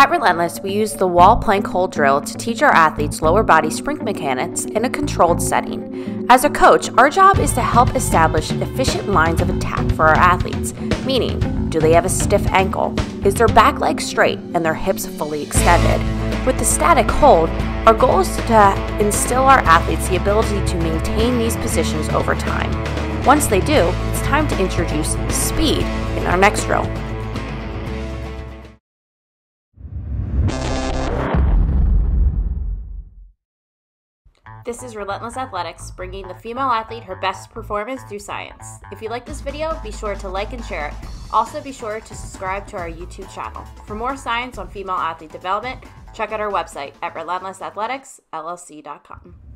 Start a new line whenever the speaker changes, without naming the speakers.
At Relentless, we use the wall plank hold drill to teach our athletes lower body sprint mechanics in a controlled setting. As a coach, our job is to help establish efficient lines of attack for our athletes, meaning, do they have a stiff ankle? Is their back leg straight and their hips fully extended? With the static hold, our goal is to instill our athletes the ability to maintain these positions over time. Once they do, it's time to introduce speed in our next drill. This is Relentless Athletics, bringing the female athlete her best performance through science. If you like this video, be sure to like and share it. Also, be sure to subscribe to our YouTube channel. For more science on female athlete development, check out our website at relentlessathleticsllc.com.